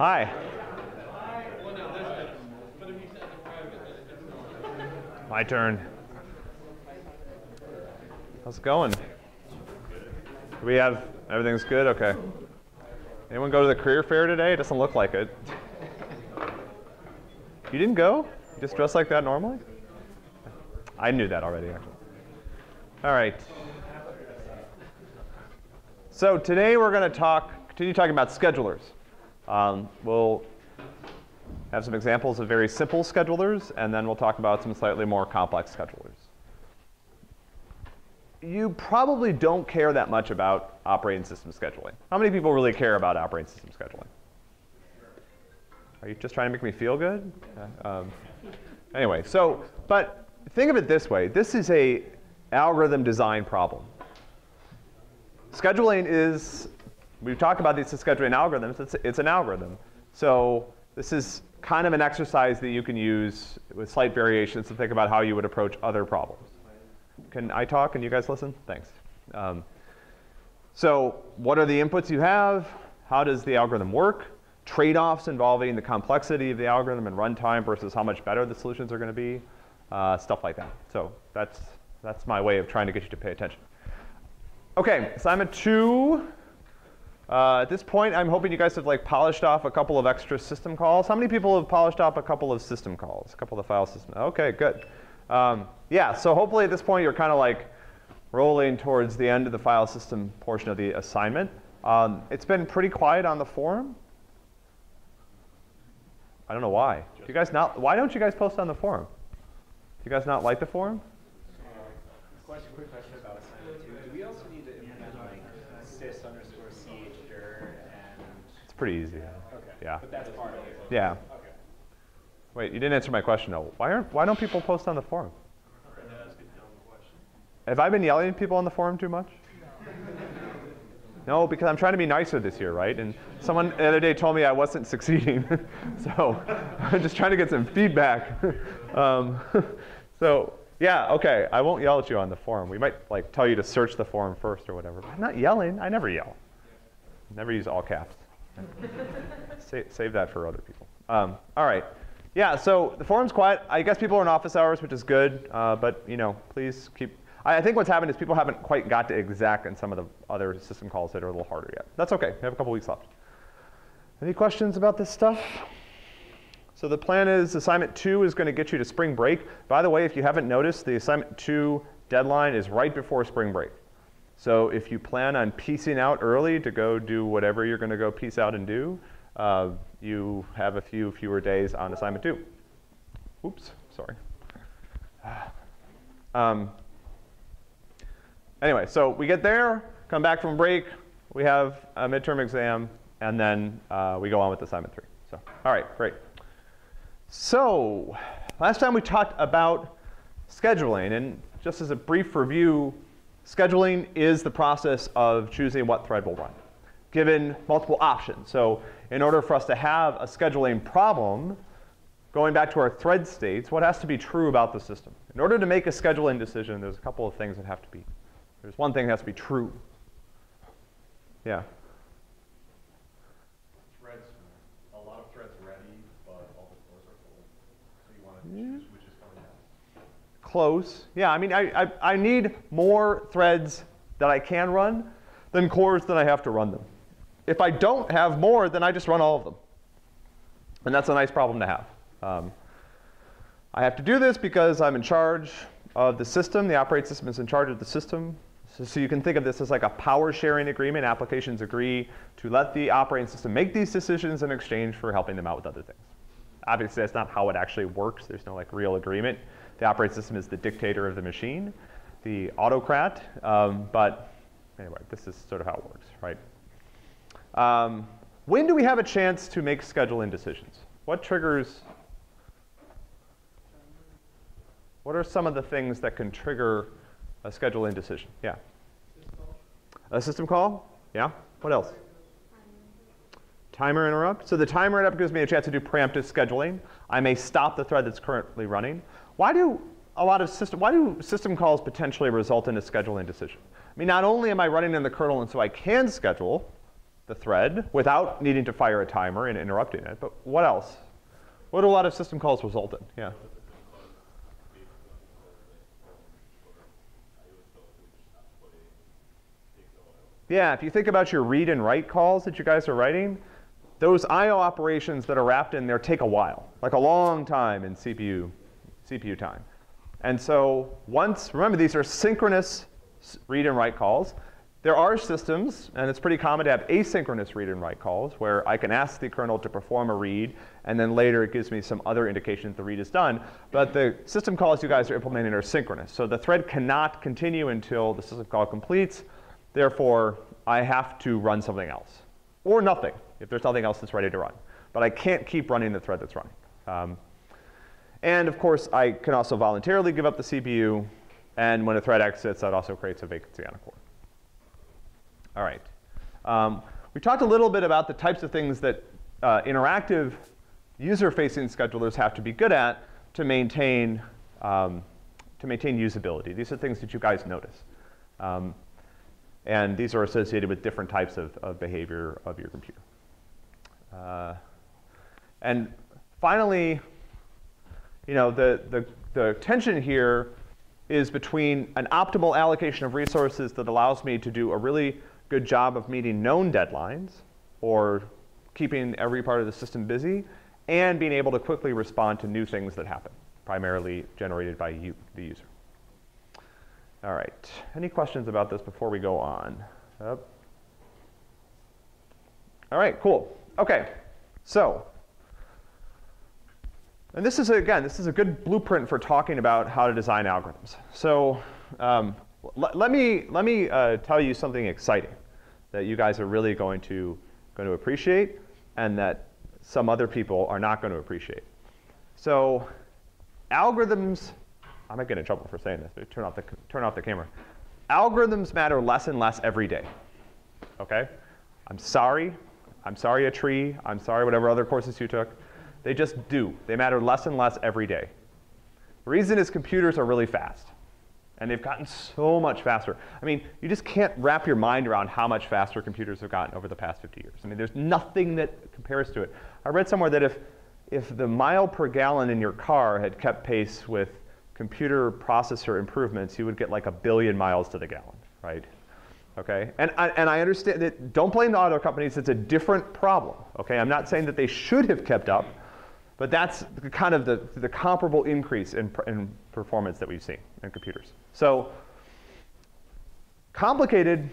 Hi. My turn. How's it going? We have, everything's good? Okay. Anyone go to the career fair today? It doesn't look like it. You didn't go? You just dress like that normally? I knew that already, actually. All right. So today we're going to talk, continue talking about schedulers. Um, we'll have some examples of very simple schedulers, and then we'll talk about some slightly more complex schedulers. You probably don't care that much about operating system scheduling. How many people really care about operating system scheduling? Are you just trying to make me feel good? Uh, um, anyway, so, but think of it this way. This is a algorithm design problem. Scheduling is, we've talked about these scheduling algorithms, it's, it's an algorithm. So this is kind of an exercise that you can use with slight variations to think about how you would approach other problems. Can I talk and you guys listen? Thanks. Um, so what are the inputs you have? How does the algorithm work? Trade-offs involving the complexity of the algorithm and runtime versus how much better the solutions are going to be, uh, stuff like that. So that's, that's my way of trying to get you to pay attention. OK, assignment two. Uh, at this point, I'm hoping you guys have like polished off a couple of extra system calls. How many people have polished off a couple of system calls? A couple of the file systems. OK, good. Um, yeah, so hopefully at this point you're kind of like rolling towards the end of the file system portion of the assignment. Um, it's been pretty quiet on the forum. I don't know why. Do you guys not? Why don't you guys post on the forum? Do you guys not like the forum? question, quick question about assignment two. Do we also need to implement like sys underscore chdir and? It's pretty easy. Okay. Yeah. But that's part of it. Yeah. Okay. Wait, you didn't answer my question though. Why aren't? Why don't people post on the forum? Have I been yelling at people on the forum too much? No, because I'm trying to be nicer this year, right? And someone the other day told me I wasn't succeeding. so I'm just trying to get some feedback. um, so yeah, okay, I won't yell at you on the forum. We might like tell you to search the forum first or whatever. But I'm not yelling. I never yell. Never use all caps. Sa save that for other people. Um, all right. Yeah, so the forum's quiet. I guess people are in office hours, which is good. Uh, but you know, please keep I think what's happened is people haven't quite got to exec in some of the other system calls that are a little harder yet. That's OK. We have a couple weeks left. Any questions about this stuff? So the plan is assignment two is going to get you to spring break. By the way, if you haven't noticed, the assignment two deadline is right before spring break. So if you plan on piecing out early to go do whatever you're going to go piece out and do, uh, you have a few fewer days on assignment two. Oops, sorry. Um, Anyway, so we get there, come back from break, we have a midterm exam, and then uh, we go on with assignment three. So, all right, great. So, last time we talked about scheduling, and just as a brief review, scheduling is the process of choosing what thread will run, given multiple options. So, in order for us to have a scheduling problem, going back to our thread states, what has to be true about the system? In order to make a scheduling decision, there's a couple of things that have to be there's one thing that has to be true. Yeah. Threads, a lot of threads ready, but all the cores are full. So you want to choose which is coming out. Close. Yeah, I mean, I, I, I need more threads that I can run than cores that I have to run them. If I don't have more, then I just run all of them. And that's a nice problem to have. Um, I have to do this because I'm in charge of the system. The operating system is in charge of the system. So, so, you can think of this as like a power sharing agreement. Applications agree to let the operating system make these decisions in exchange for helping them out with other things. Obviously, that's not how it actually works. There's no like real agreement. The operating system is the dictator of the machine, the autocrat. Um, but anyway, this is sort of how it works, right? Um, when do we have a chance to make scheduling decisions? What triggers? What are some of the things that can trigger a scheduling decision. Yeah. A system call? Yeah. What else? Timer interrupt. So the timer interrupt gives me a chance to do preemptive scheduling. I may stop the thread that's currently running. Why do a lot of system, why do system calls potentially result in a scheduling decision? I mean, not only am I running in the kernel and so I can schedule the thread without needing to fire a timer and interrupting it. But what else? What do a lot of system calls result in? Yeah. Yeah, if you think about your read and write calls that you guys are writing, those I/O operations that are wrapped in there take a while, like a long time in CPU, CPU time. And so once, remember these are synchronous read and write calls. There are systems, and it's pretty common to have asynchronous read and write calls, where I can ask the kernel to perform a read, and then later it gives me some other indication that the read is done. But the system calls you guys are implementing are synchronous. So the thread cannot continue until the system call completes. Therefore, I have to run something else, or nothing, if there's nothing else that's ready to run. But I can't keep running the thread that's running. Um, and of course, I can also voluntarily give up the CPU, and when a thread exits, that also creates a vacancy on a core. All right. Um, we talked a little bit about the types of things that uh, interactive user-facing schedulers have to be good at to maintain, um, to maintain usability. These are things that you guys notice. Um, and these are associated with different types of, of behavior of your computer. Uh, and finally, you know, the, the, the tension here is between an optimal allocation of resources that allows me to do a really good job of meeting known deadlines or keeping every part of the system busy and being able to quickly respond to new things that happen, primarily generated by you, the user. All right, any questions about this before we go on? All right, cool. Okay, so, and this is, again, this is a good blueprint for talking about how to design algorithms. So um, let me, let me uh, tell you something exciting that you guys are really going to, going to appreciate and that some other people are not going to appreciate. So algorithms I might get in trouble for saying this, but turn off the, turn off the camera. Algorithms matter less and less every day, okay? I'm sorry. I'm sorry Atri. I'm sorry whatever other courses you took. They just do. They matter less and less every day. The reason is computers are really fast. And they've gotten so much faster. I mean, you just can't wrap your mind around how much faster computers have gotten over the past 50 years. I mean, there's nothing that compares to it. I read somewhere that if, if the mile per gallon in your car had kept pace with computer processor improvements, you would get like a billion miles to the gallon, right? Okay, and I, and I understand that, don't blame the auto companies, it's a different problem, okay? I'm not saying that they should have kept up, but that's the kind of the, the comparable increase in, in performance that we've seen in computers. So complicated,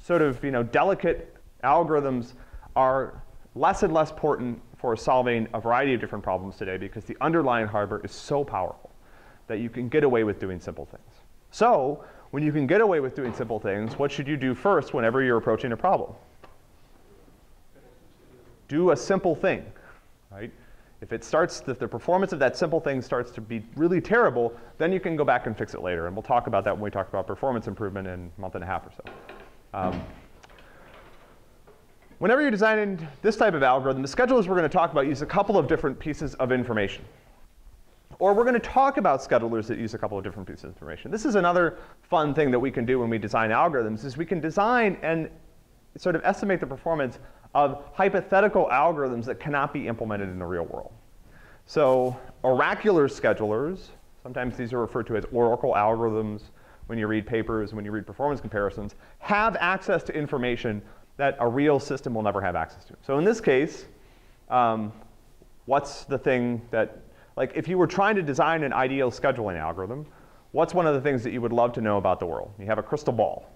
sort of you know, delicate algorithms are less and less important for solving a variety of different problems today because the underlying hardware is so powerful that you can get away with doing simple things. So when you can get away with doing simple things, what should you do first whenever you're approaching a problem? Do a simple thing, right? If it starts, if the performance of that simple thing starts to be really terrible, then you can go back and fix it later. And we'll talk about that when we talk about performance improvement in a month and a half or so. Um, whenever you're designing this type of algorithm, the schedulers we're going to talk about use a couple of different pieces of information. Or we're going to talk about schedulers that use a couple of different pieces of information. This is another fun thing that we can do when we design algorithms is we can design and sort of estimate the performance of hypothetical algorithms that cannot be implemented in the real world. So oracular schedulers, sometimes these are referred to as oracle algorithms when you read papers, when you read performance comparisons, have access to information that a real system will never have access to. So in this case, um, what's the thing that like if you were trying to design an ideal scheduling algorithm, what's one of the things that you would love to know about the world? You have a crystal ball.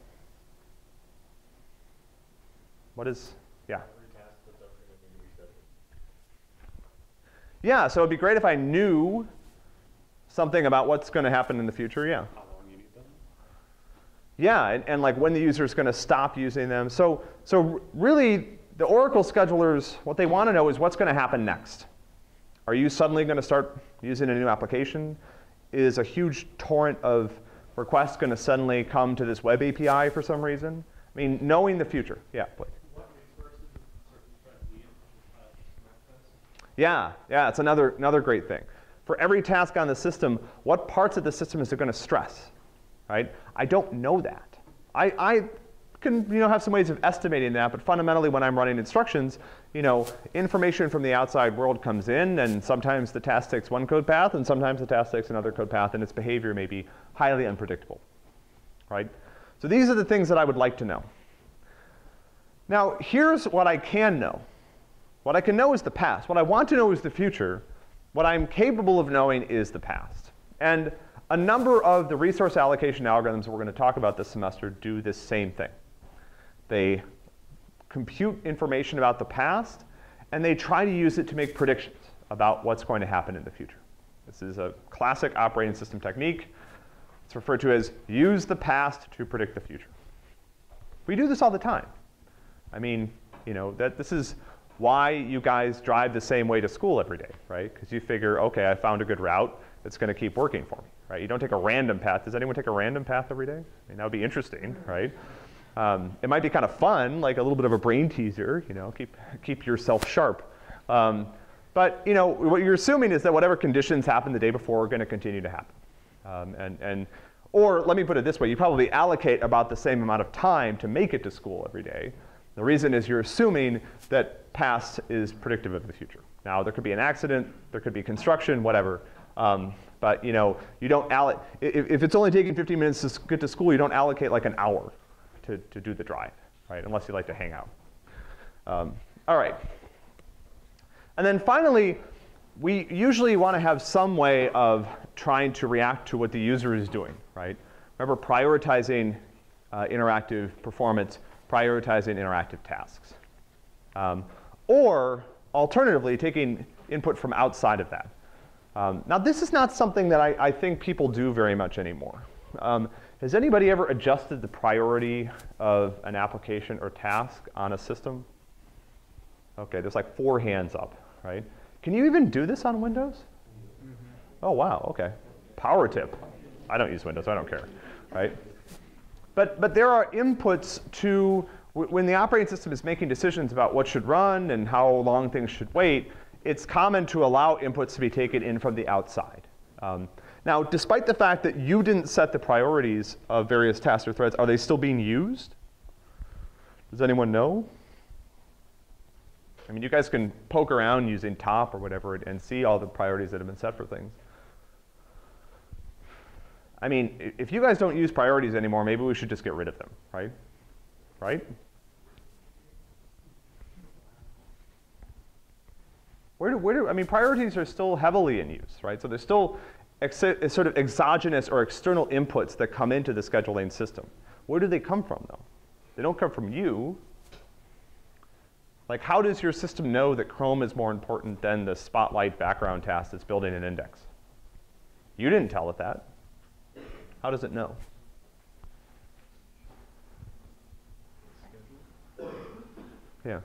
What is, yeah? Yeah, so it'd be great if I knew something about what's going to happen in the future, yeah. How long you need them? Yeah, and, and like when the user is going to stop using them. So, so really, the Oracle schedulers, what they want to know is what's going to happen next. Are you suddenly going to start using a new application? Is a huge torrent of requests going to suddenly come to this web API for some reason? I mean, knowing the future. Yeah, please. Yeah, yeah, it's another, another great thing. For every task on the system, what parts of the system is it going to stress? Right? I don't know that. I, I, can you know, have some ways of estimating that, but fundamentally when I'm running instructions, you know, information from the outside world comes in and sometimes the task takes one code path and sometimes the task takes another code path and its behavior may be highly unpredictable, right? So these are the things that I would like to know. Now, here's what I can know. What I can know is the past. What I want to know is the future. What I'm capable of knowing is the past. And a number of the resource allocation algorithms we're going to talk about this semester do this same thing. They compute information about the past, and they try to use it to make predictions about what's going to happen in the future. This is a classic operating system technique. It's referred to as use the past to predict the future. We do this all the time. I mean, you know, that this is why you guys drive the same way to school every day, right? Because you figure, okay, I found a good route that's going to keep working for me, right? You don't take a random path. Does anyone take a random path every day? I mean, that would be interesting, right? Um, it might be kind of fun, like a little bit of a brain teaser, you know, keep, keep yourself sharp. Um, but, you know, what you're assuming is that whatever conditions happened the day before are going to continue to happen. Um, and, and, or let me put it this way, you probably allocate about the same amount of time to make it to school every day. The reason is you're assuming that past is predictive of the future. Now, there could be an accident, there could be construction, whatever. Um, but you know, you don't allocate, if, if, it's only taking 15 minutes to get to school, you don't allocate like an hour to, to do the drive, right? Unless you like to hang out. Um, all right. And then finally, we usually want to have some way of trying to react to what the user is doing, right? Remember prioritizing uh, interactive performance prioritizing interactive tasks. Um, or alternatively, taking input from outside of that. Um, now, this is not something that I, I, think people do very much anymore. Um, has anybody ever adjusted the priority of an application or task on a system? Okay, there's like four hands up, right? Can you even do this on Windows? Mm -hmm. Oh, wow, okay. Power tip. I don't use Windows, I don't care, right? But, but there are inputs to, when the operating system is making decisions about what should run and how long things should wait, it's common to allow inputs to be taken in from the outside. Um, now, despite the fact that you didn't set the priorities of various tasks or threads, are they still being used? Does anyone know? I mean, you guys can poke around using top or whatever and see all the priorities that have been set for things. I mean, if you guys don't use priorities anymore, maybe we should just get rid of them, right? Right? Where do, where do, I mean, priorities are still heavily in use, right? So there's still sort of exogenous or external inputs that come into the scheduling system. Where do they come from, though? They don't come from you. Like, how does your system know that Chrome is more important than the Spotlight background task that's building an index? You didn't tell it that. How does it know? Yeah.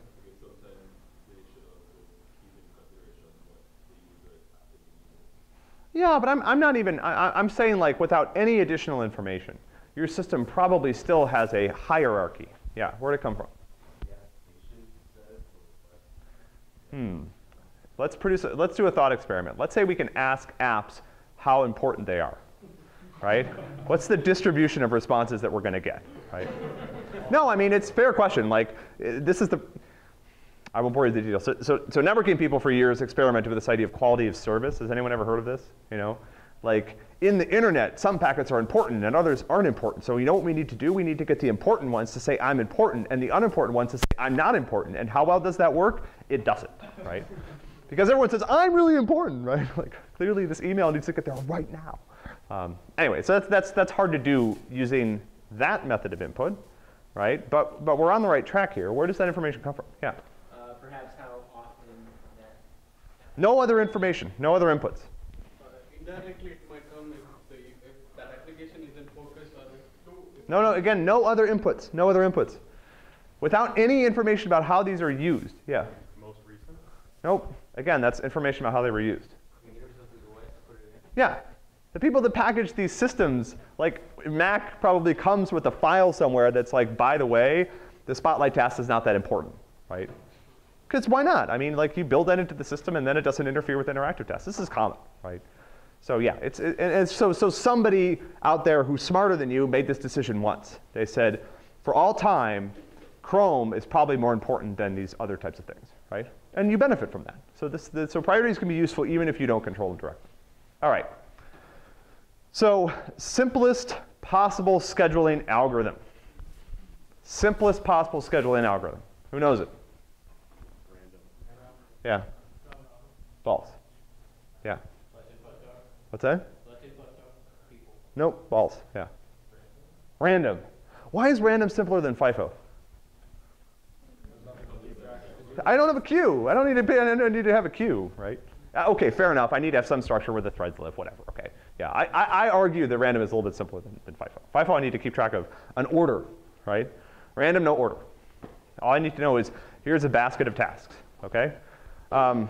Yeah, but I'm, I'm not even, I, I'm saying like without any additional information, your system probably still has a hierarchy. Yeah, where'd it come from? Hmm. Let's produce, a, let's do a thought experiment. Let's say we can ask apps how important they are right? What's the distribution of responses that we're going to get, right? No, I mean, it's a fair question. Like, uh, this is the, I won't bore you with the details. So, so, so, networking people for years experimented with this idea of quality of service. Has anyone ever heard of this? You know, like in the internet, some packets are important and others aren't important. So you know what we need to do? We need to get the important ones to say I'm important and the unimportant ones to say I'm not important. And how well does that work? It doesn't, right? Because everyone says I'm really important, right? Like clearly this email needs to get there right now. Um, anyway, so that's, that's, that's hard to do using that method of input, right? But, but we're on the right track here. Where does that information come from? Yeah? Uh, perhaps how often that... No other information, no other inputs. Uh, indirectly, it might come if, the, if that application isn't focused on it. No, no, again, no other inputs, no other inputs. Without any information about how these are used, yeah? Most recent? Nope. Again, that's information about how they were used. Yeah, the people that package these systems, like Mac probably comes with a file somewhere that's like, by the way, the Spotlight task is not that important, right? Because why not? I mean, like you build that into the system and then it doesn't interfere with interactive tasks. This is common, right? So yeah, it's, it, and so, so somebody out there who's smarter than you made this decision once. They said, for all time, Chrome is probably more important than these other types of things, right? And you benefit from that. So, this, the, so priorities can be useful even if you don't control them directly. All right. So simplest possible scheduling algorithm. Simplest possible scheduling algorithm. Who knows it? Random. Yeah. False. Yeah. What's that? Nope, false. Yeah. Random. Why is random simpler than FIFO? I don't have a queue. I don't need to I don't need to have a queue, right? Uh, okay, fair enough. I need to have some structure where the threads live, whatever. Okay. Yeah, I, I, argue that random is a little bit simpler than, than FIFO. FIFO, I need to keep track of an order, right? Random, no order. All I need to know is here's a basket of tasks, okay? Um,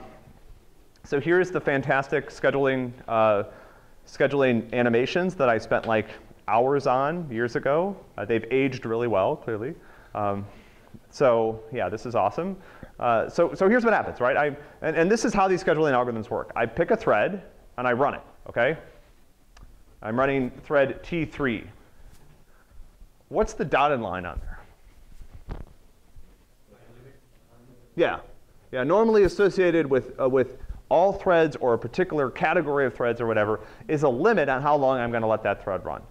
so here's the fantastic scheduling, uh, scheduling animations that I spent like hours on years ago. Uh, they've aged really well, clearly. Um, so yeah, this is awesome. Uh, so, so here's what happens, right? I, and, and this is how these scheduling algorithms work. I pick a thread and I run it, okay? I'm running thread T3. What's the dotted line on there? Yeah, yeah. Normally associated with uh, with all threads or a particular category of threads or whatever is a limit on how long I'm going to let that thread run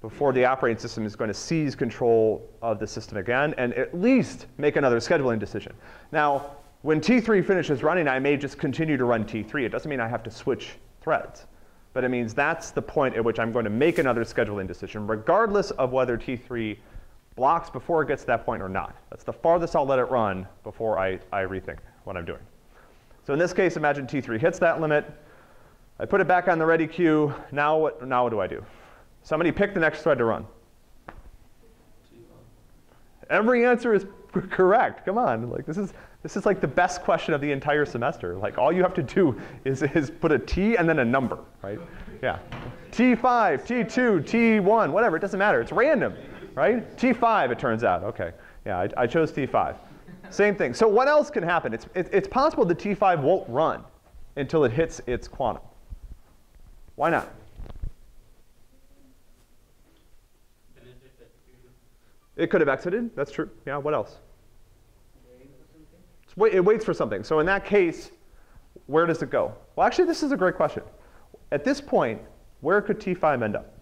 before the operating system is going to seize control of the system again and at least make another scheduling decision. Now, when T3 finishes running, I may just continue to run T3. It doesn't mean I have to switch threads. But it means that's the point at which I'm going to make another scheduling decision, regardless of whether T3 blocks before it gets to that point or not. That's the farthest I'll let it run before I, I rethink what I'm doing. So in this case, imagine T3 hits that limit. I put it back on the ready queue. Now what, now what do I do? Somebody pick the next thread to run. Every answer is correct. Come on. Like this is this is like the best question of the entire semester. Like all you have to do is, is put a T and then a number, right? Yeah. T5, T2, T1, whatever, it doesn't matter. It's random, right? T5, it turns out. Okay. Yeah, I, I chose T5. Same thing. So what else can happen? It's, it, it's possible the T5 won't run until it hits its quantum. Why not? It could have exited. That's true. Yeah, what else? It waits for something. So in that case, where does it go? Well, actually, this is a great question. At this point, where could T5 end up?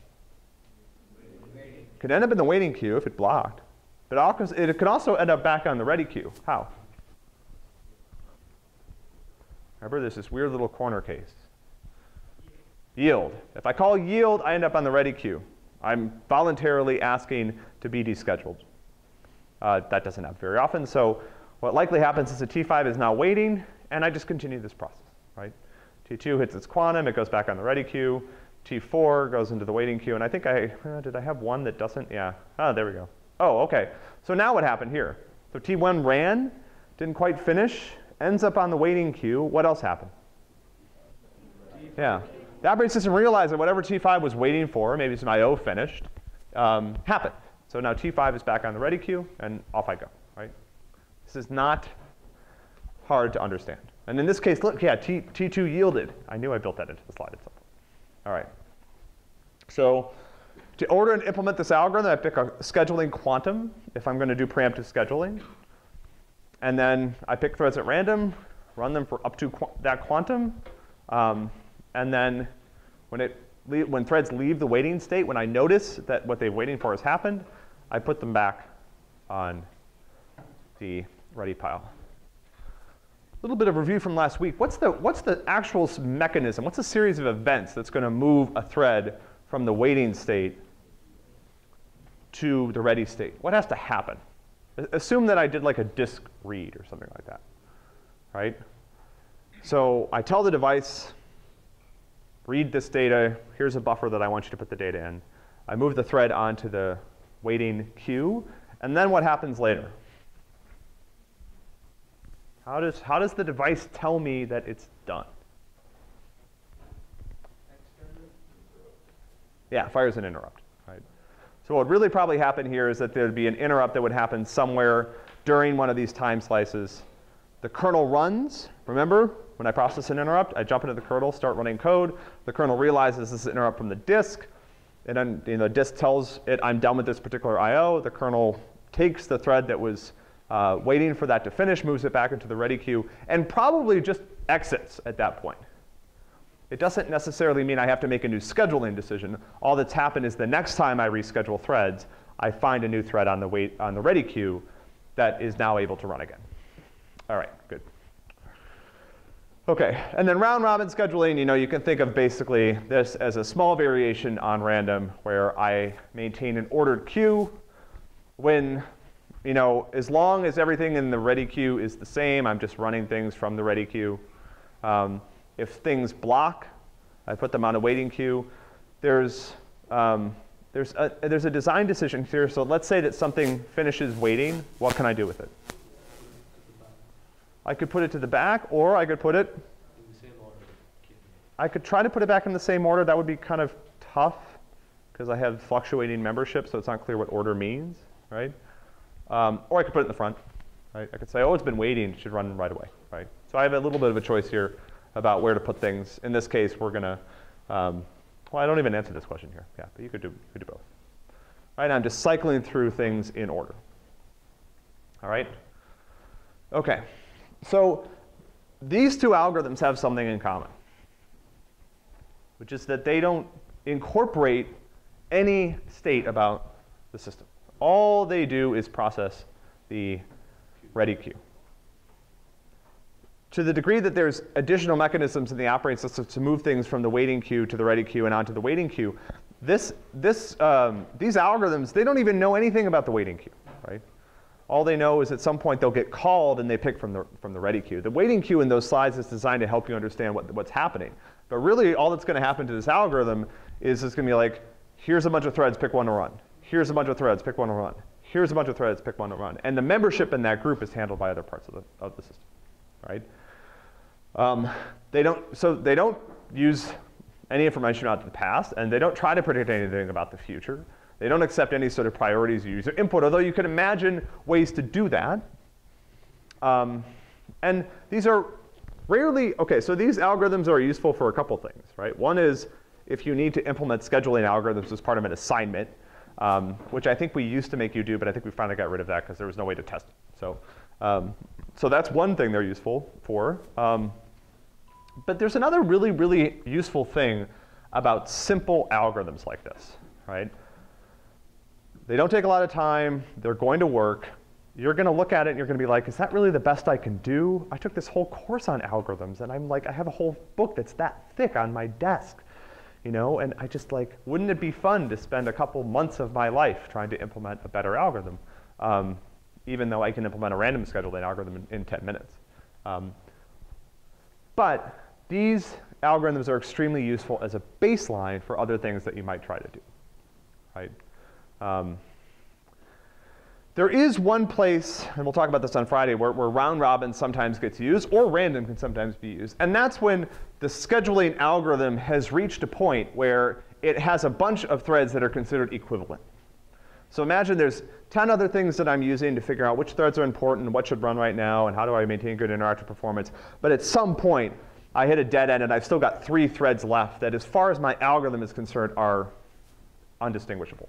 It could end up in the waiting queue if it blocked. But it could also end up back on the ready queue. How? Remember, there's this weird little corner case. Yield. If I call yield, I end up on the ready queue. I'm voluntarily asking to be descheduled. Uh, that doesn't happen very often, so what likely happens is the T5 is now waiting, and I just continue this process, right? T2 hits its quantum, it goes back on the ready queue. T4 goes into the waiting queue, and I think I, uh, did I have one that doesn't? Yeah, oh, there we go. Oh, okay. So now what happened here? So T1 ran, didn't quite finish, ends up on the waiting queue. What else happened? Yeah. The operating system realized that whatever T5 was waiting for, maybe some I.O. finished, um, happened. So now T5 is back on the ready queue, and off I go, right? This is not hard to understand. And in this case, look, yeah, T, T2 yielded. I knew I built that into the slide point. All right. So to order and implement this algorithm, I pick a scheduling quantum if I'm going to do preemptive scheduling. And then I pick threads at random, run them for up to qu that quantum, um, and then when, it when threads leave the waiting state, when I notice that what they're waiting for has happened, I put them back on the ready pile. A little bit of review from last week. What's the, what's the actual mechanism? What's a series of events that's going to move a thread from the waiting state to the ready state? What has to happen? Assume that I did like a disk read or something like that, right? So I tell the device, read this data. Here's a buffer that I want you to put the data in. I move the thread onto the waiting queue. And then what happens later? How does, how does the device tell me that it's done? Yeah, fires an interrupt. Right? So what would really probably happen here is that there'd be an interrupt that would happen somewhere during one of these time slices. The kernel runs, remember, when I process an interrupt, I jump into the kernel, start running code. The kernel realizes this is an interrupt from the disk. And then you know, the disk tells it I'm done with this particular I/O. The kernel takes the thread that was uh, waiting for that to finish, moves it back into the ready queue, and probably just exits at that point. It doesn't necessarily mean I have to make a new scheduling decision. All that's happened is the next time I reschedule threads, I find a new thread on the, wait, on the ready queue that is now able to run again. All right, good. Okay, and then round robin scheduling, you know, you can think of basically this as a small variation on random where I maintain an ordered queue when, you know, as long as everything in the ready queue is the same, I'm just running things from the ready queue. Um, if things block, I put them on a waiting queue. There's, um, there's, a, there's a design decision here. So let's say that something finishes waiting. What can I do with it? I could put it to the back, or I could put it. In the same order. I could try to put it back in the same order. That would be kind of tough because I have fluctuating membership, so it's not clear what order means, right? Um, or I could put it in the front, right? I could say, oh, it's been waiting, it should run right away, right? So I have a little bit of a choice here about where to put things. In this case, we're going to, um, well, I don't even answer this question here. Yeah, but you could do, you could do both. Right, I'm just cycling through things in order. All right? Okay. So these two algorithms have something in common, which is that they don't incorporate any state about the system. All they do is process the ready queue. To the degree that there's additional mechanisms in the operating system to move things from the waiting queue to the ready queue and onto the waiting queue, this, this, um, these algorithms, they don't even know anything about the waiting queue, right? All they know is at some point they'll get called and they pick from the, from the ready queue. The waiting queue in those slides is designed to help you understand what, what's happening. But really, all that's going to happen to this algorithm is it's going to be like, here's a bunch of threads, pick one to run. Here's a bunch of threads, pick one to run. Here's a bunch of threads, pick one to run. And the membership in that group is handled by other parts of the, of the system, right? Um, they don't, so they don't use any information about the past, and they don't try to predict anything about the future. They don't accept any sort of priorities or user input, although you can imagine ways to do that. Um, and these are rarely, okay, so these algorithms are useful for a couple things, right? One is if you need to implement scheduling algorithms as part of an assignment, um, which I think we used to make you do, but I think we finally got rid of that because there was no way to test it. So, um, so that's one thing they're useful for. Um, but there's another really, really useful thing about simple algorithms like this, right? They don't take a lot of time. They're going to work. You're going to look at it and you're going to be like, is that really the best I can do? I took this whole course on algorithms and I'm like, I have a whole book that's that thick on my desk, you know? And I just like, wouldn't it be fun to spend a couple months of my life trying to implement a better algorithm? Um, even though I can implement a random scheduling algorithm in, in 10 minutes. Um, but these algorithms are extremely useful as a baseline for other things that you might try to do, right? Um, there is one place, and we'll talk about this on Friday, where, where, round robin sometimes gets used, or random can sometimes be used. And that's when the scheduling algorithm has reached a point where it has a bunch of threads that are considered equivalent. So imagine there's 10 other things that I'm using to figure out which threads are important, what should run right now, and how do I maintain good interactive performance. But at some point, I hit a dead end and I've still got three threads left that as far as my algorithm is concerned are undistinguishable.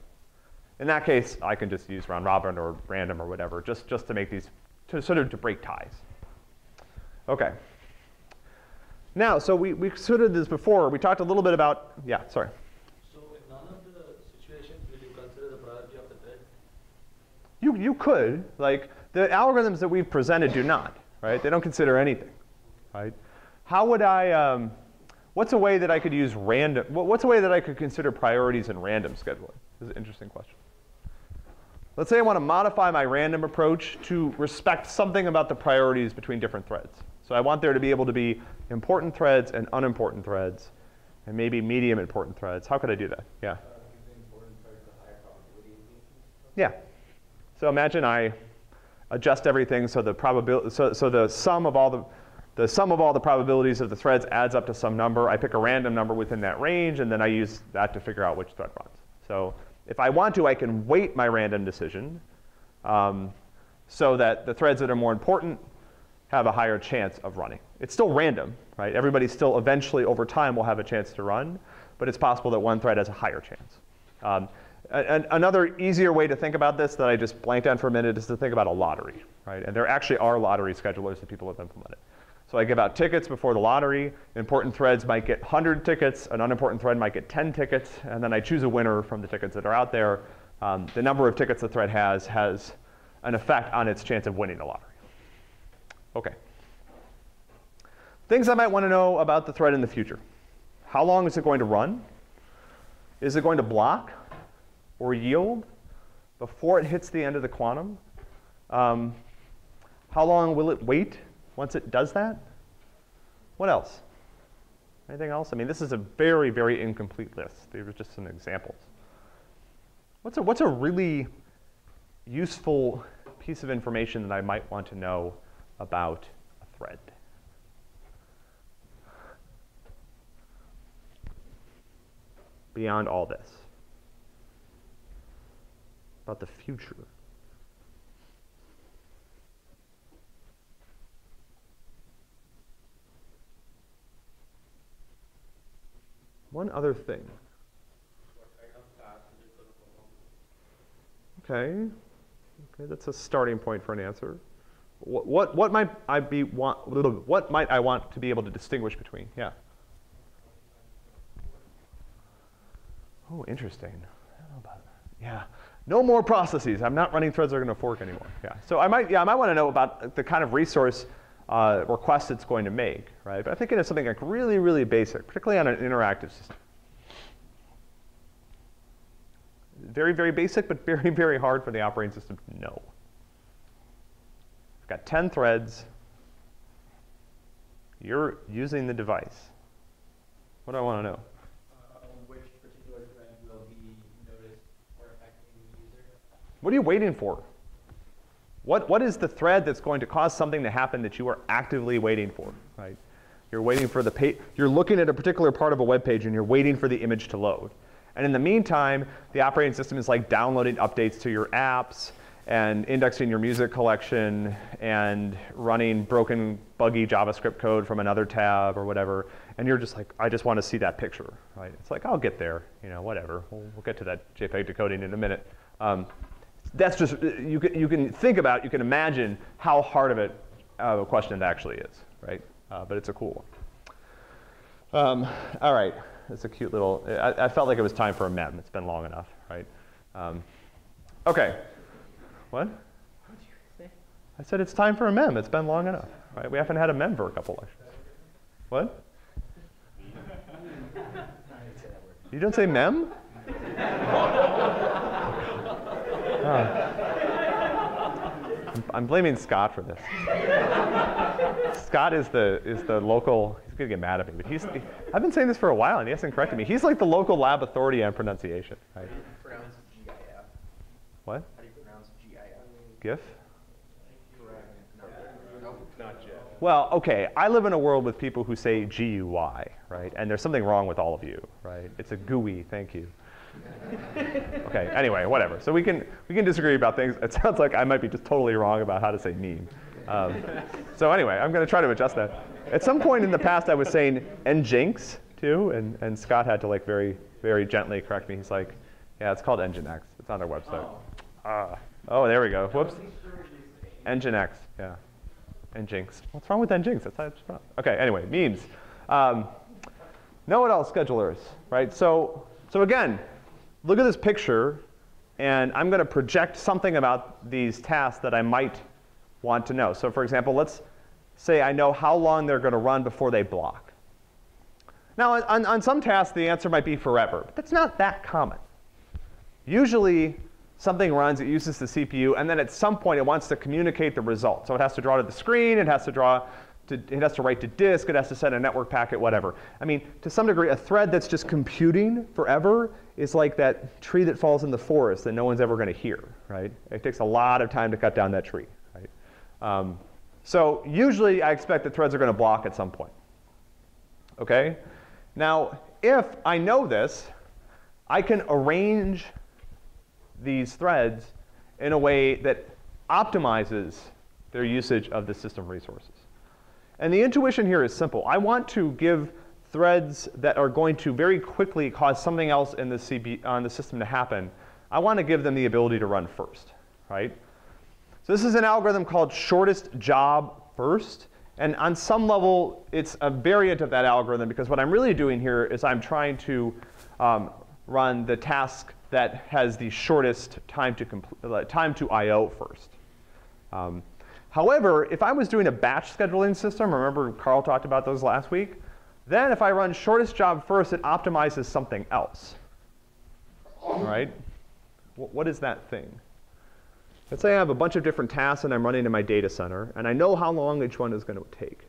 In that case, I can just use round robin or random or whatever, just, just to make these, to sort of to break ties. Okay. Now, so we, we sort of this before. We talked a little bit about, yeah, sorry. So in none of the situations will you consider the priority of the thread? You, you could. Like, the algorithms that we've presented do not, right? They don't consider anything, right? How would I, um, what's a way that I could use random, what's a way that I could consider priorities in random scheduling? This is an interesting question. Let's say I want to modify my random approach to respect something about the priorities between different threads. So I want there to be able to be important threads and unimportant threads, and maybe medium important threads. How could I do that? Yeah. Yeah. So imagine I adjust everything so the probability, so, so the sum of all the, the sum of all the probabilities of the threads adds up to some number. I pick a random number within that range, and then I use that to figure out which thread runs. So if I want to, I can weight my random decision um, so that the threads that are more important have a higher chance of running. It's still random, right? Everybody still eventually, over time, will have a chance to run, but it's possible that one thread has a higher chance. Um, a- an- another easier way to think about this that I just blanked on for a minute is to think about a lottery, right? And there actually are lottery schedulers that people have implemented. So I give out tickets before the lottery. Important threads might get 100 tickets. An unimportant thread might get 10 tickets. And then I choose a winner from the tickets that are out there. Um, the number of tickets the thread has has an effect on its chance of winning the lottery. Okay. Things I might want to know about the thread in the future. How long is it going to run? Is it going to block or yield before it hits the end of the quantum? Um, how long will it wait once it does that? What else? Anything else? I mean, this is a very, very incomplete list. These are just some examples. What's a, what's a really useful piece of information that I might want to know about a thread? Beyond all this, about the future. One other thing. Okay. Okay, that's a starting point for an answer. What, what, what might I be want, what might I want to be able to distinguish between? Yeah. Oh, interesting. Yeah. No more processes. I'm not running threads that are going to fork anymore. Yeah. So I might, yeah, I might want to know about the kind of resource uh, request it's going to make, right? But I'm thinking of something like really, really basic, particularly on an interactive system. Very, very basic, but very, very hard for the operating system to know. I've got 10 threads. You're using the device. What do I want to know? uh, which particular thread will be noticed or affecting the user. What are you waiting for? What, what is the thread that's going to cause something to happen that you are actively waiting for, right? You're waiting for the page, you're looking at a particular part of a web page and you're waiting for the image to load. And in the meantime, the operating system is like downloading updates to your apps and indexing your music collection and running broken, buggy JavaScript code from another tab or whatever. And you're just like, I just want to see that picture, right? It's like, I'll get there, you know, whatever. We'll, we'll get to that JPEG decoding in a minute. Um, that's just, you can, you can think about, you can imagine how hard of it of a question it actually is, right? Uh, but it's a cool one. Um, all right, it's a cute little, I, I, felt like it was time for a mem. It's been long enough, right? Um, okay, what? What did you say? I said it's time for a mem. It's been long enough, right? We haven't had a mem for a couple lectures. What? You don't say mem? I'm, I'm blaming Scott for this. Scott is the is the local. He's gonna get mad at me, but he's. I've been saying this for a while, and he hasn't corrected me. He's like the local lab authority on pronunciation. Right? Pronounce GIF. What? How do you pronounce GIF? GIF? Well, okay. I live in a world with people who say GUI, right? And there's something wrong with all of you, right? It's a GUI. Thank you. okay. Anyway, whatever. So we can we can disagree about things. It sounds like I might be just totally wrong about how to say meme. Um, so anyway, I'm going to try to adjust that. At some point in the past, I was saying Nginx too, and, and Scott had to like very very gently correct me. He's like, yeah, it's called Nginx. It's on their website. Ah. Oh, there we go. Whoops. Nginx. Yeah. Nginx. What's wrong with Nginx? That's how it's pronounced. Okay. Anyway, memes. Um, know-it-all schedulers, right? So so again, look at this picture, and I'm going to project something about these tasks that I might want to know. So for example, let's say I know how long they're going to run before they block. Now, on, on some tasks, the answer might be forever, but that's not that common. Usually, something runs, it uses the CPU, and then at some point it wants to communicate the result. So it has to draw to the screen, it has to draw to, it has to write to disk, it has to send a network packet, whatever. I mean, to some degree, a thread that's just computing forever is like that tree that falls in the forest that no one's ever going to hear, right? It takes a lot of time to cut down that tree, right? Um, so usually I expect that threads are going to block at some point. Okay? Now, if I know this, I can arrange these threads in a way that optimizes their usage of the system resources. And the intuition here is simple. I want to give threads that are going to very quickly cause something else in the CB, on the system to happen I want to give them the ability to run first, right? So this is an algorithm called shortest job first. And on some level, it's a variant of that algorithm because what I'm really doing here is I'm trying to um, run the task that has the shortest time to, compl- time to I.O. first. Um, however, if I was doing a batch scheduling system, remember Carl talked about those last week, then if I run shortest job first, it optimizes something else. All right? what is that thing? Let's say I have a bunch of different tasks and I'm running in my data center, and I know how long each one is going to take.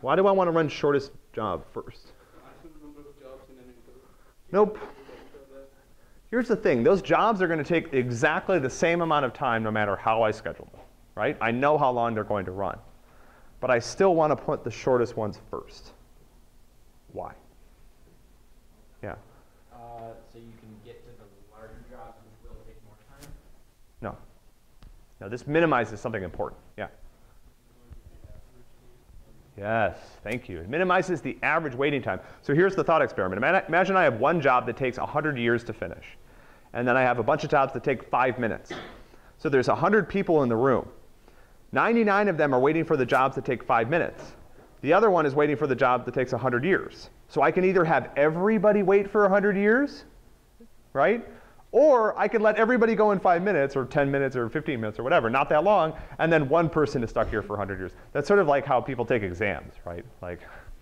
Why do I want to run shortest job first? Nope. Here's the thing. Those jobs are going to take exactly the same amount of time no matter how I schedule them, right? I know how long they're going to run. But I still want to put the shortest ones first. Why? Yeah. Uh, so you can get to the larger jobs which will take more time? No. No, this minimizes something important. Yeah. Yes, thank you. It minimizes the average waiting time. So here's the thought experiment. Imagine I have one job that takes 100 years to finish. And then I have a bunch of jobs that take five minutes. So there's 100 people in the room. 99 of them are waiting for the jobs that take five minutes. The other one is waiting for the job that takes 100 years. So I can either have everybody wait for 100 years, right? Or I could let everybody go in five minutes or 10 minutes or 15 minutes or whatever, not that long, and then one person is stuck here for 100 years. That's sort of like how people take exams, right? Like,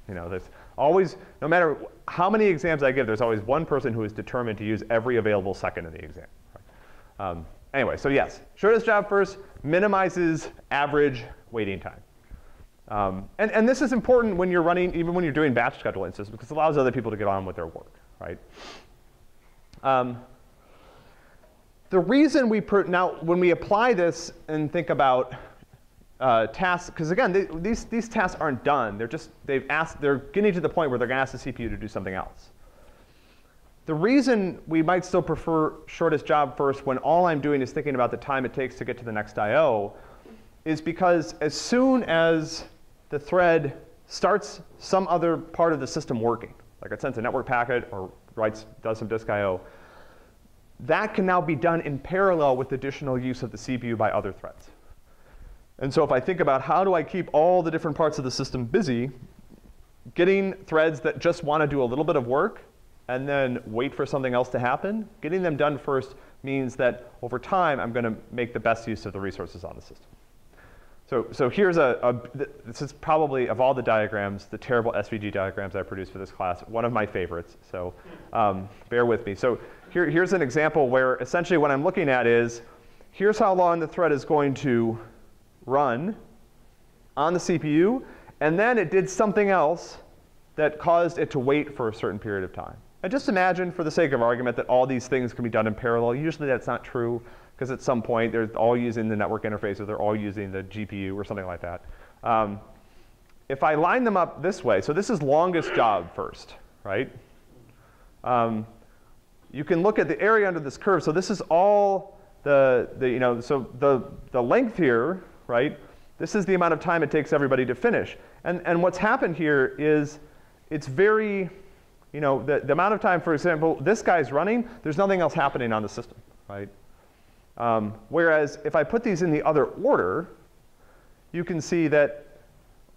you know, there's always, no matter how many exams I give, there's always one person who is determined to use every available second in the exam. Right? Um, anyway, so yes, shortest job first minimizes average waiting time. Um, and, and this is important when you're running, even when you're doing batch scheduling systems, because it allows other people to get on with their work, right? Um, the reason we, now when we apply this and think about uh, tasks, because again, they, these, these tasks aren't done. They're just, they've asked, they're getting to the point where they're gonna ask the CPU to do something else. The reason we might still prefer shortest job first when all I'm doing is thinking about the time it takes to get to the next I.O. is because as soon as the thread starts some other part of the system working, like it sends a network packet or writes, does some disk I.O., that can now be done in parallel with additional use of the CPU by other threads. And so if I think about how do I keep all the different parts of the system busy, getting threads that just want to do a little bit of work and then wait for something else to happen, getting them done first means that over time I'm going to make the best use of the resources on the system. So, so here's a, a, this is probably, of all the diagrams, the terrible SVG diagrams I produced for this class, one of my favorites. So um, bear with me. So here, here's an example where essentially what I'm looking at is, here's how long the thread is going to run on the CPU, and then it did something else that caused it to wait for a certain period of time. And just imagine, for the sake of argument, that all these things can be done in parallel. Usually that's not true, because at some point they're all using the network interface or they're all using the GPU or something like that. Um, if I line them up this way, so this is longest job first, right? Um, you can look at the area under this curve. So this is all the, the you know, so the, the length here, right? This is the amount of time it takes everybody to finish. And, and what's happened here is it's very, you know, the, the amount of time, for example, this guy's running, there's nothing else happening on the system, right? Um, whereas if I put these in the other order, you can see that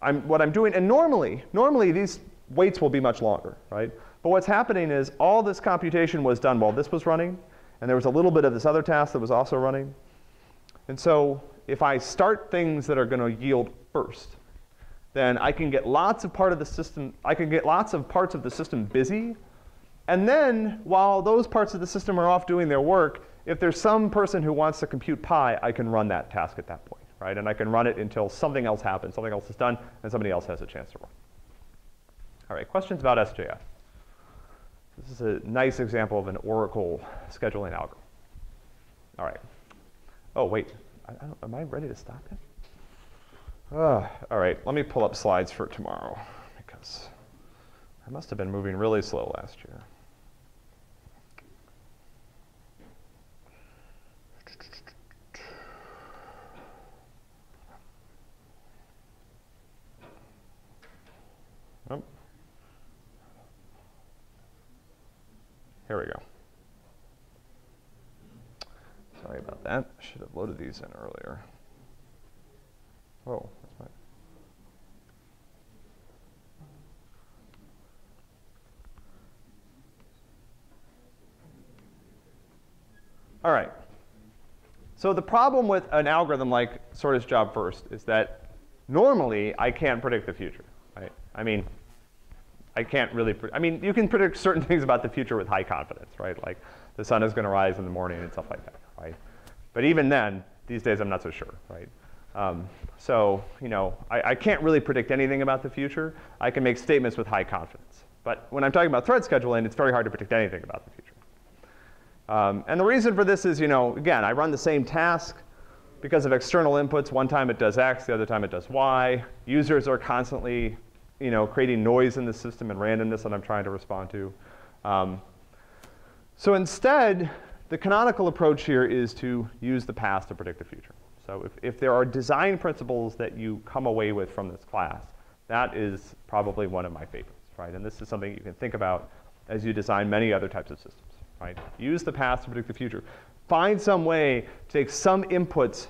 I'm, what I'm doing, and normally, normally these waits will be much longer, right? But what's happening is all this computation was done while this was running, and there was a little bit of this other task that was also running. And so if I start things that are going to yield first, then I can get lots of part of the system, I can get lots of parts of the system busy. And then while those parts of the system are off doing their work, if there's some person who wants to compute pi, I can run that task at that point, right? And I can run it until something else happens, something else is done, and somebody else has a chance to run. All right, questions about SJF? This is a nice example of an Oracle scheduling algorithm. All right. Oh, wait. I, I am I ready to stop yet? Uh, all right. Let me pull up slides for tomorrow because I must have been moving really slow last year. Here we go. Sorry about that. Should have loaded these in earlier. Oh, that's my. All right. So the problem with an algorithm like shortest job first is that normally I can't predict the future, right? I mean, I can't really, I mean, you can predict certain things about the future with high confidence, right? Like the sun is going to rise in the morning and stuff like that, right? But even then, these days I'm not so sure, right? Um, so, you know, I, I can't really predict anything about the future. I can make statements with high confidence. But when I'm talking about thread scheduling, it's very hard to predict anything about the future. Um, and the reason for this is, you know, again, I run the same task because of external inputs. One time it does X, the other time it does Y. Users are constantly, you know, creating noise in the system and randomness that I'm trying to respond to. Um, so instead, the canonical approach here is to use the past to predict the future. So if, if there are design principles that you come away with from this class, that is probably one of my favorites, right? And this is something you can think about as you design many other types of systems right? Use the past to predict the future. Find some way to take some inputs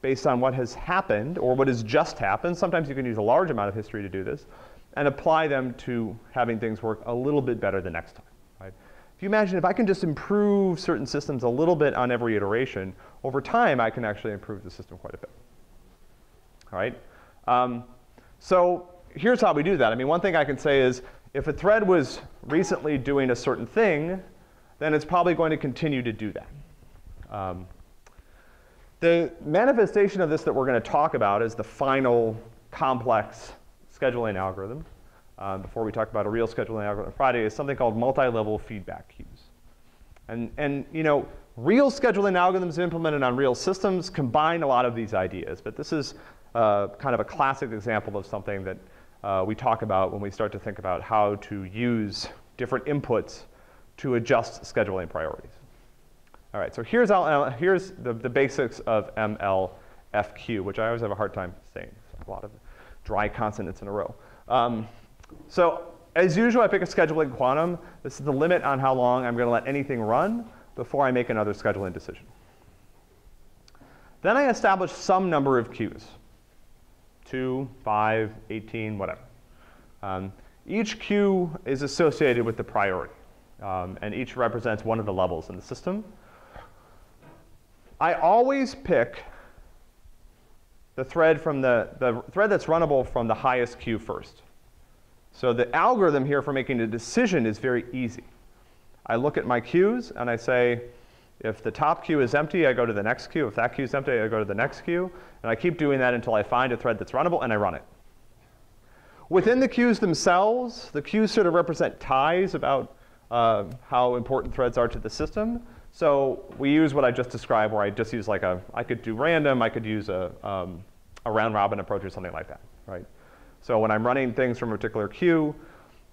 based on what has happened or what has just happened. Sometimes you can use a large amount of history to do this and apply them to having things work a little bit better the next time, right? If you imagine if I can just improve certain systems a little bit on every iteration, over time I can actually improve the system quite a bit. All right? Um, so here's how we do that. I mean, one thing I can say is if a thread was recently doing a certain thing, then it's probably going to continue to do that. Um, the manifestation of this that we're going to talk about is the final complex scheduling algorithm. Um, before we talk about a real scheduling algorithm Friday, is something called multi-level feedback queues. And, and you know, real scheduling algorithms implemented on real systems combine a lot of these ideas, but this is uh, kind of a classic example of something that uh, we talk about when we start to think about how to use different inputs to adjust scheduling priorities. All right, so here's, L, here's the, the basics of MLFQ, which I always have a hard time saying. a lot of dry consonants in a row. Um, so as usual, I pick a scheduling quantum. This is the limit on how long I'm going to let anything run before I make another scheduling decision. Then I establish some number of queues, 2, 5, 18, whatever. Um, each queue is associated with the priority um, and each represents one of the levels in the system. I always pick the thread from the, the thread that's runnable from the highest queue first. So the algorithm here for making a decision is very easy. I look at my queues and I say, if the top queue is empty, I go to the next queue. If that queue is empty, I go to the next queue. And I keep doing that until I find a thread that's runnable and I run it. Within the queues themselves, the queues sort of represent ties about uh, how important threads are to the system. So we use what I just described where I just use like a, I could do random, I could use a, um, a round robin approach or something like that, right? So when I'm running things from a particular queue,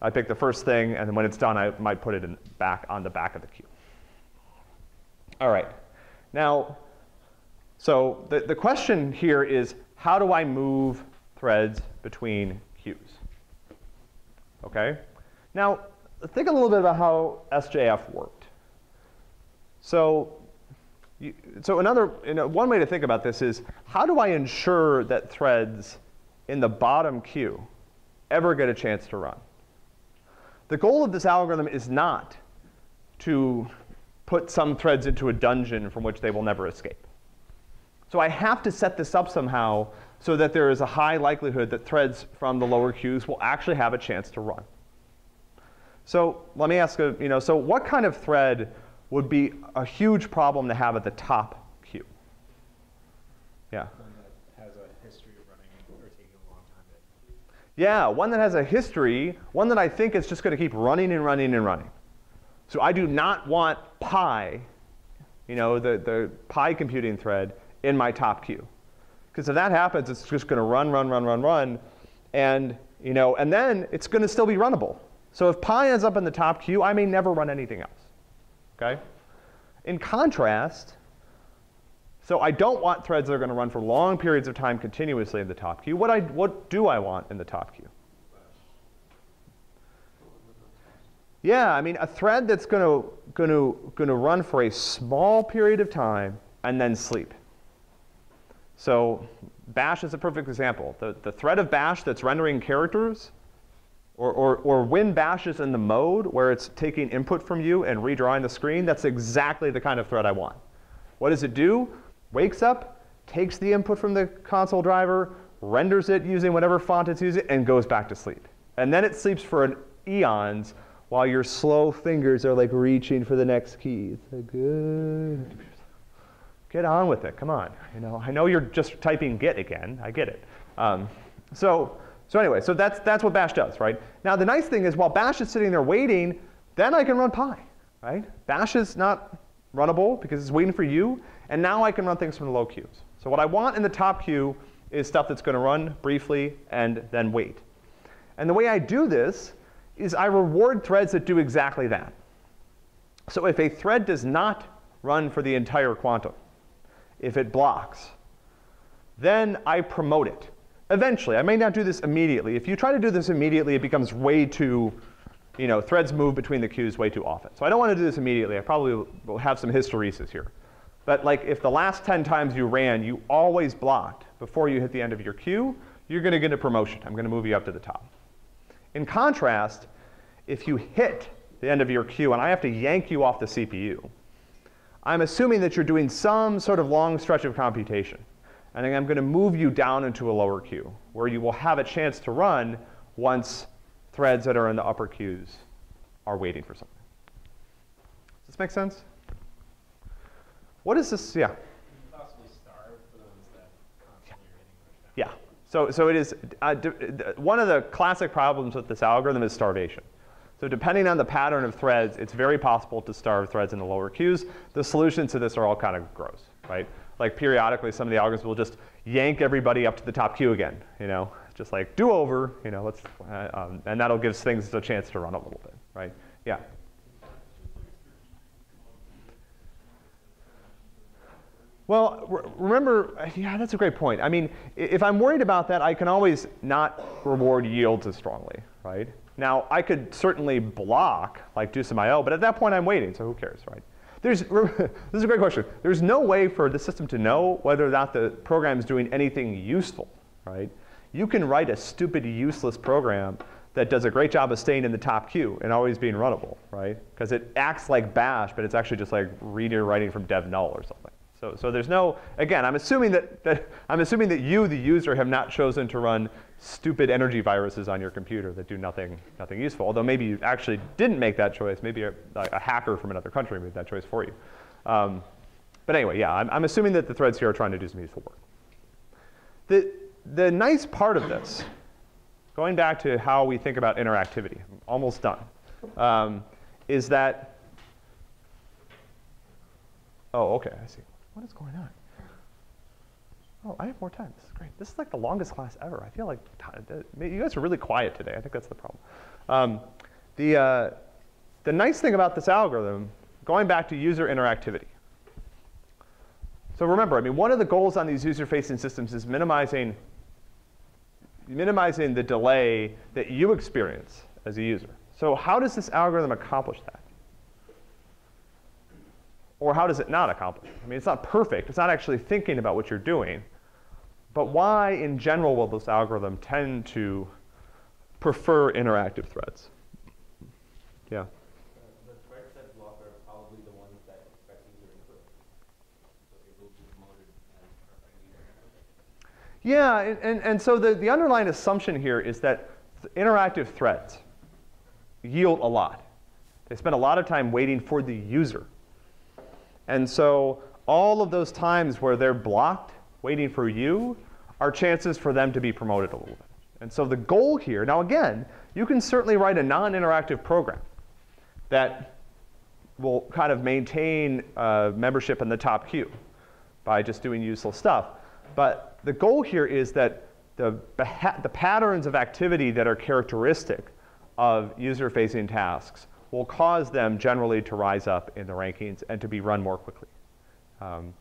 I pick the first thing, and then when it's done, I might put it in back on the back of the queue. All right. Now, so the, the question here is, how do I move threads between queues? Okay? Now, think a little bit about how SJF worked. So, you, so another, you know, one way to think about this is, how do I ensure that threads in the bottom queue ever get a chance to run? The goal of this algorithm is not to put some threads into a dungeon from which they will never escape. So I have to set this up somehow so that there is a high likelihood that threads from the lower queues will actually have a chance to run. So let me ask, a, you know, so what kind of thread would be a huge problem to have at the top queue? Yeah. One that has a history of running or taking a long time to. Yeah, one that has a history, one that I think is just going to keep running and running and running. So I do not want pi, you know, the, the pi computing thread in my top queue. Because if that happens, it's just going to run, run, run, run, run, and, you know, and then it's going to still be runnable. So if pi ends up in the top queue, I may never run anything else. Okay? In contrast, so I don't want threads that are going to run for long periods of time continuously in the top queue. What, I, what do I want in the top queue? Yeah, I mean, a thread that's going to, going to, going to run for a small period of time and then sleep. So bash is a perfect example. The, the thread of bash that's rendering characters, or, or, or when bash is in the mode where it's taking input from you and redrawing the screen, that's exactly the kind of thread I want. What does it do? Wakes up, takes the input from the console driver, renders it using whatever font it's using, and goes back to sleep. And then it sleeps for an eons while your slow fingers are like reaching for the next key. It's good. Get on with it. Come on. You know, I know you're just typing git again. I get it. Um, so, so anyway, so that's, that's what bash does, right? Now the nice thing is while bash is sitting there waiting, then I can run pi, right? Bash is not runnable because it's waiting for you, and now I can run things from the low queues. So what I want in the top queue is stuff that's going to run briefly and then wait. And the way I do this is I reward threads that do exactly that. So if a thread does not run for the entire quantum, if it blocks, then I promote it. Eventually, I may not do this immediately. If you try to do this immediately, it becomes way too, you know, threads move between the queues way too often. So I don't want to do this immediately. I probably will have some hysteresis here. But like if the last 10 times you ran, you always blocked before you hit the end of your queue, you're going to get a promotion. I'm going to move you up to the top. In contrast, if you hit the end of your queue and I have to yank you off the CPU, I'm assuming that you're doing some sort of long stretch of computation. And then I'm going to move you down into a lower queue where you will have a chance to run once threads that are in the upper queues are waiting for something. Does this make sense? What is this? Yeah. Possibly starve the ones that constantly are getting pushed out. Yeah. So, so it is, uh, one of the classic problems with this algorithm is starvation. So depending on the pattern of threads, it's very possible to starve threads in the lower queues. The solutions to this are all kind of gross, right? Like periodically, some of the algorithms will just yank everybody up to the top queue again, you know? Just like do over, you know, let's, uh, um, and that'll give things a chance to run a little bit, right? Yeah. Well, re- remember, yeah, that's a great point. I mean, if I'm worried about that, I can always not reward yields as strongly, right? Now, I could certainly block, like do some IO, but at that point I'm waiting, so who cares, right? There's, this is a great question. There's no way for the system to know whether or not the program is doing anything useful, right? You can write a stupid, useless program that does a great job of staying in the top queue and always being runnable, right? Because it acts like bash, but it's actually just like reading or writing from dev null or something. So, so there's no, again, I'm assuming that, that, I'm assuming that you, the user, have not chosen to run stupid energy viruses on your computer that do nothing, nothing useful. Although maybe you actually didn't make that choice. Maybe a, a hacker from another country made that choice for you. Um, but anyway, yeah, I'm, I'm assuming that the threads here are trying to do some useful work. The, the nice part of this, going back to how we think about interactivity, I'm almost done, um, is that, oh, okay, I see. What is going on? Oh, I have more time. This is great. This is like the longest class ever. I feel like you guys are really quiet today. I think that's the problem. Um, the, uh, the nice thing about this algorithm, going back to user interactivity. So remember, I mean, one of the goals on these user-facing systems is minimizing, minimizing the delay that you experience as a user. So how does this algorithm accomplish that? Or how does it not accomplish? I mean, it's not perfect. It's not actually thinking about what you're doing. But why, in general, will this algorithm tend to prefer interactive threads? Yeah. The threads that block are probably the ones that expect user input. So it will be promoted as perfectly. Yeah, and, and, and so the, the underlying assumption here is that th- interactive threads yield a lot. They spend a lot of time waiting for the user. And so all of those times where they're blocked waiting for you are chances for them to be promoted a little bit. And so the goal here, now again, you can certainly write a non-interactive program that will kind of maintain uh, membership in the top queue by just doing useful stuff. But the goal here is that the, the patterns of activity that are characteristic of user-facing tasks will cause them generally to rise up in the rankings and to be run more quickly. Um,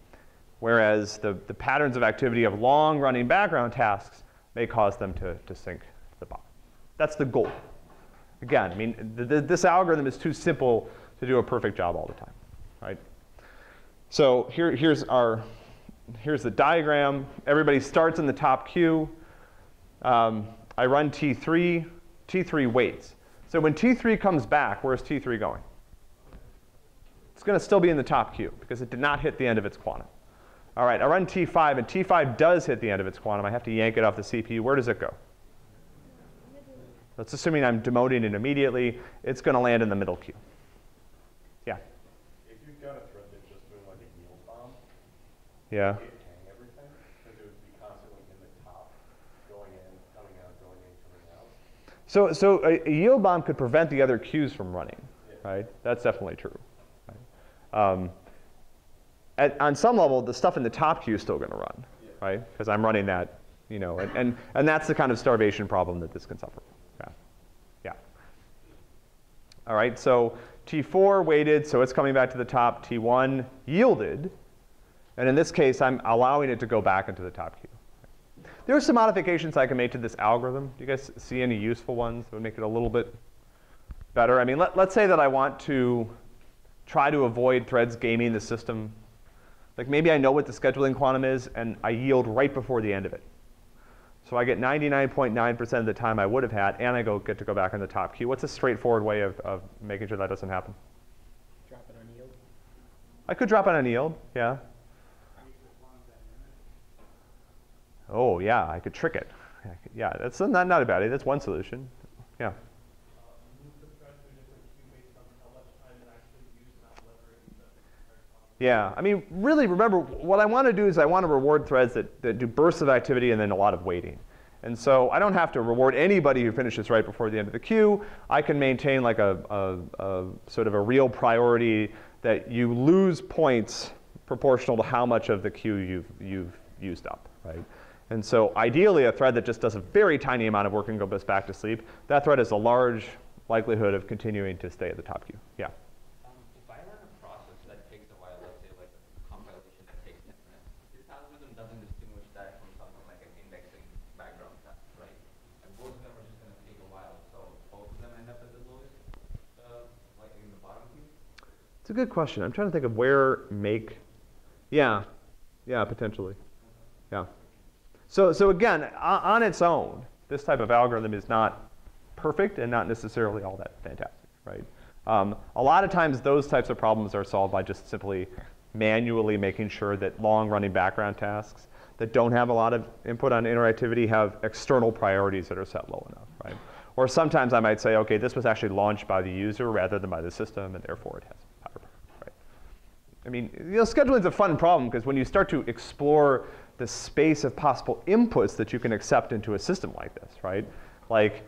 whereas the, the patterns of activity of long-running background tasks may cause them to, to sink to the bottom. That's the goal. Again, I mean, th- th- this algorithm is too simple to do a perfect job all the time, right? So here, here's our, here's the diagram. Everybody starts in the top queue. Um, I run T3, T3 waits. So when T3 comes back, where's T3 going? It's going to still be in the top queue because it did not hit the end of its quantum. All right, I run T5, and T5 does hit the end of its quantum. I have to yank it off the CPU. Where does it go? That's assuming I'm demoting it immediately. It's going to land in the middle queue. Yeah. If you've got a thread that's just doing like a yield bomb, Yeah. it'd hang everything, because it would be constantly in the top, going in, coming out, going in, coming out. So, so a, a yield bomb could prevent the other queues from running, right? That's definitely true. Right? Um, at, on some level, the stuff in the top queue is still going to run, right? Because I'm running that, you know, and, and, and that's the kind of starvation problem that this can suffer. Yeah. Yeah. All right, so T4 waited, so it's coming back to the top. T1 yielded, and in this case, I'm allowing it to go back into the top queue. There are some modifications I can make to this algorithm. Do you guys see any useful ones that would make it a little bit better? I mean, let, let's say that I want to try to avoid threads gaming the system. Like maybe I know what the scheduling quantum is, and I yield right before the end of it. So I get 99.9% of the time I would have had, and I go get to go back in the top queue. What's a straightforward way of, of making sure that doesn't happen? Drop it on yield. I could drop it on yield, yeah. Oh, yeah, I could trick it. Yeah, that's not, not a bad idea. That's one solution. Yeah. Yeah, I mean, really remember, what I want to do is I want to reward threads that, that do bursts of activity and then a lot of waiting. And so I don't have to reward anybody who finishes right before the end of the queue. I can maintain like a, a, a sort of a real priority that you lose points proportional to how much of the queue you've, you've used up, right? And so ideally, a thread that just does a very tiny amount of work and goes back to sleep, that thread has a large likelihood of continuing to stay at the top queue. Yeah. Um, if I run a process that takes a while, let's say like a compilation that takes 10 minutes, this algorithm doesn't distinguish that from something like an indexing background task, right? And both of them are just going to take a while, so both of them end up at the lowest, uh, like in the bottom queue? It's a good question. I'm trying to think of where make. Yeah, yeah, potentially. Yeah. So, so again, on its own, this type of algorithm is not perfect and not necessarily all that fantastic, right? Um, a lot of times, those types of problems are solved by just simply manually making sure that long-running background tasks that don't have a lot of input on interactivity have external priorities that are set low enough, right? Or sometimes I might say, okay, this was actually launched by the user rather than by the system, and therefore it has power, right? I mean, you know, scheduling is a fun problem because when you start to explore the space of possible inputs that you can accept into a system like this, right? Like,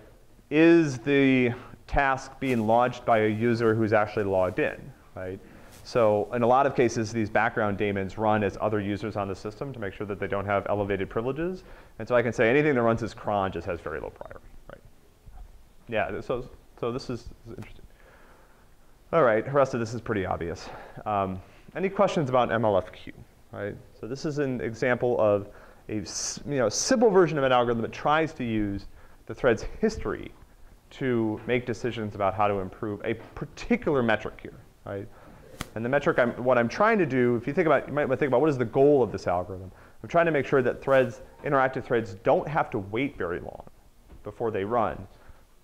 is the task being launched by a user who's actually logged in, right? So in a lot of cases, these background daemons run as other users on the system to make sure that they don't have elevated privileges. And so I can say anything that runs as cron just has very low priority, right? Yeah, so, so this is, this is interesting. All right, the rest of this is pretty obvious. Um, any questions about MLFQ? Right. So this is an example of a you know simple version of an algorithm that tries to use the thread's history to make decisions about how to improve a particular metric here. Right. And the metric, I'm, what I'm trying to do, if you think about, you might think about what is the goal of this algorithm. I'm trying to make sure that threads, interactive threads, don't have to wait very long before they run,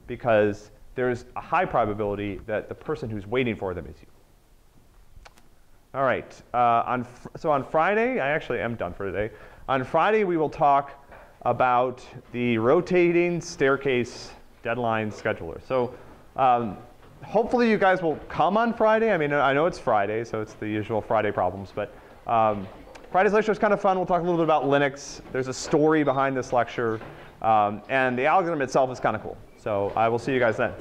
because there's a high probability that the person who's waiting for them is you. All right. Uh, on so on Friday, I actually am done for today. On Friday, we will talk about the rotating staircase deadline scheduler. So um, hopefully you guys will come on Friday. I mean, I know it's Friday, so it's the usual Friday problems, but um, Friday's lecture is kind of fun. We'll talk a little bit about Linux. There's a story behind this lecture, um, and the algorithm itself is kind of cool. So I will see you guys then.